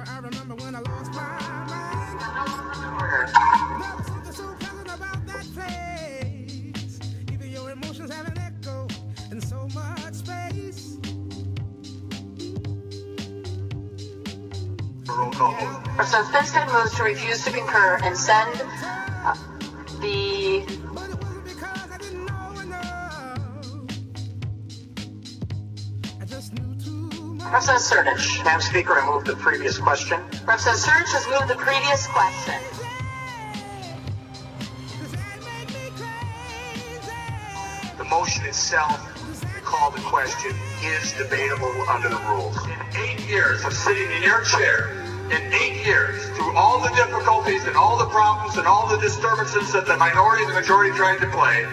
remember, I remember when I lost my mind. Something so pleasant about that place. Even your emotions have an echo in so much space. Finstad moves to refuse to concur and send uh, the Representative Sertich. Madam Speaker, I move the previous question. Representative Sertich has moved the previous question. Does that make me crazy? The motion itself, to call the question, is debatable under the rules. In eight years of sitting in your chair, in eight years, through all the difficulties and all the problems and all the disturbances that the minority and the majority tried to play,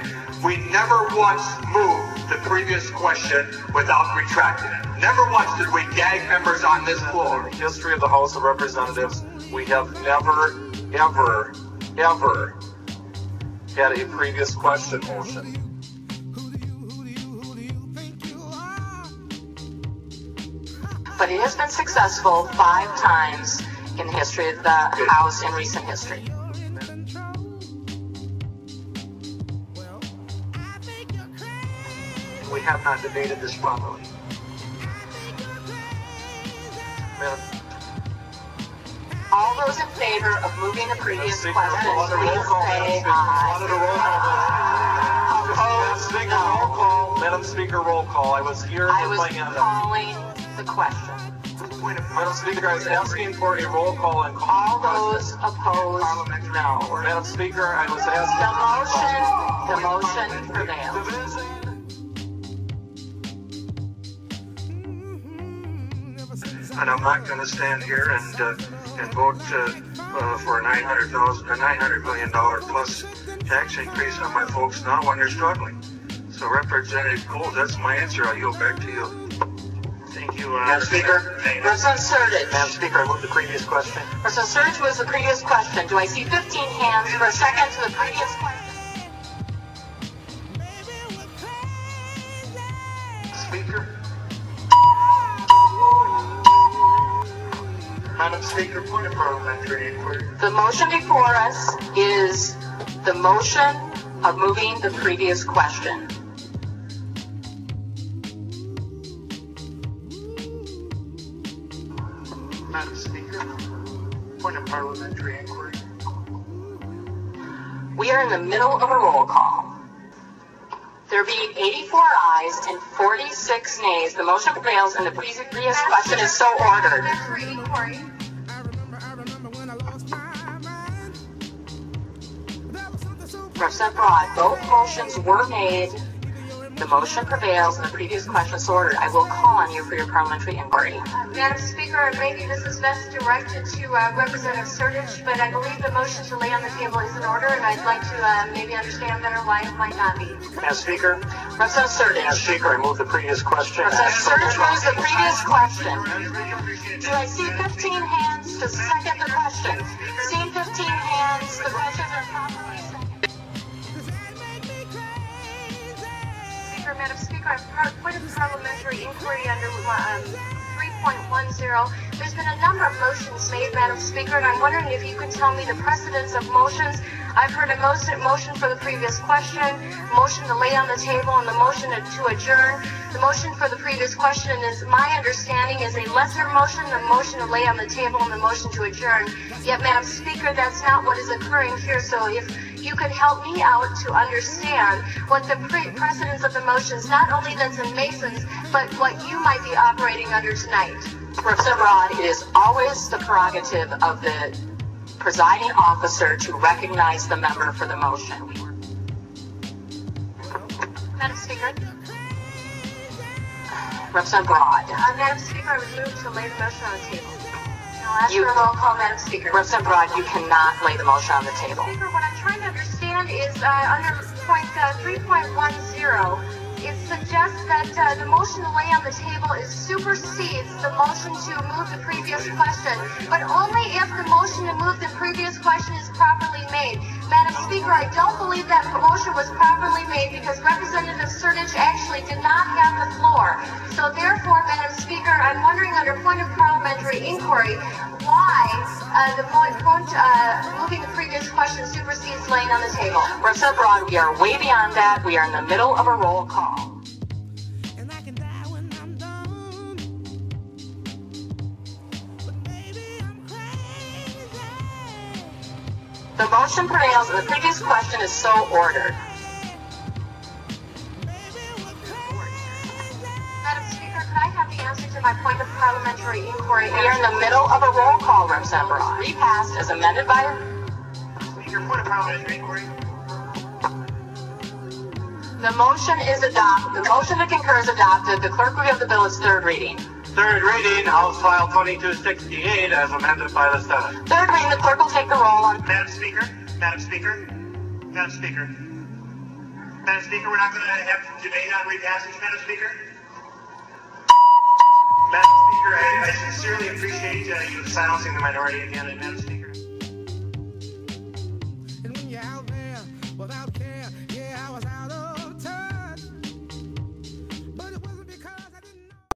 we never once moved previous question without retracting it. Never once did we gag members on this floor. In the history of the House of Representatives, we have never, ever, ever had a previous question motion. But it has been successful five times in the history of the House in recent history. We have not debated this properly. I think you're crazy. Madam, All those in favor of moving the previous question, wanted a roll please call, say Madam Speaker. Wanted a roll call. aye. Madam Opposed, Speaker, roll no. call. Madam Speaker, roll call. I was here I was my hand up. calling the question. Madam Speaker, I was asking for a roll call and call. All those opposed, no. Madam Speaker, I was asking. The asking. motion, the motion prevails. And I'm not going to stand here and, uh, and vote, uh, uh, for a nine hundred thousand, a nine hundred million dollar plus tax increase on my folks now when they're struggling. So Representative Cole, that's my answer. I yield back to you. Thank you, uh. Madam Speaker. Representative Sertich. Madam Speaker, I move the previous question. Representative Sertich was the previous question. Do I see 15 hands for a second to the previous question? Madam Speaker, point of parliamentary inquiry. The motion before us is the motion of moving the previous question. Madam Speaker, point of parliamentary inquiry. We are in the middle of a roll call. There being 84 ayes and 46 nays, the motion prevails and the previous question is so ordered. Was something so Broad, both motions were made. The motion prevails and the previous question is ordered. I will call on you for your parliamentary inquiry. Madam Speaker, maybe this is best directed to uh, Representative Sertich, but I believe the motion to lay on the table is in order, and I'd like to uh, maybe understand better why it might not be. Madam Speaker, Representative Madam Speaker, I move the previous question. Representative Sertich moves the previous question. Do I see 15 hands to second the question? Seeing 15 hands, the questions are properly Madam Speaker, par- put a parliamentary inquiry under um, 3.10. There's been a number of motions made, Madam Speaker, and I'm wondering if you could tell me the precedence of motions. I've heard a motion, motion for the previous question, motion to lay on the table, and the motion to, to adjourn. The motion for the previous question is, my understanding, is a lesser motion, the motion to lay on the table and the motion to adjourn. Yet, Madam Speaker, that's not what is occurring here. So if you could help me out to understand what the pre- precedence of the motions, not only that's in Mason's, but what you might be operating under tonight. Representative Rod, it is always the prerogative of the presiding officer to recognize the member for the motion. Madam Speaker, Representative Rod. uh, Madam Speaker, I would move to lay the motion on the table. Ask You- for a Speaker. Rod, you cannot lay the motion on the table. Speaker, what I'm trying to understand is uh, under point uh, 3.10, it suggests that uh, the motion to lay on the table is supersedes the motion to move the previous question, but only if the motion to move the previous question is properly made. Madam I don't believe that motion was properly made because Representative Sertich actually did not have the floor. So therefore, Madam Speaker, I'm wondering under point of parliamentary inquiry, why uh, the point, uh, moving the previous question supersedes laying on the table. Representative Braun, we are way beyond that. We are in the middle of a roll call. The motion prevails and the previous question is so ordered. Madam Speaker, could I have the answer to my point of parliamentary inquiry? We are in the middle of a roll call, Representative Braun. Repassed as amended by Speaker, point of parliamentary inquiry. The motion is adopted. The motion to concur is adopted. The clerk will give the bill its third reading. Third reading, House File 2268, as amended by the Senate. Third reading, the clerk will take the roll on. Madam Speaker, Madam Speaker, Madam Speaker. Madam Speaker, we're not going to have debate on repassage, Madam Speaker. Madam Speaker, I, I sincerely appreciate uh, you silencing the minority again, and Madam Speaker.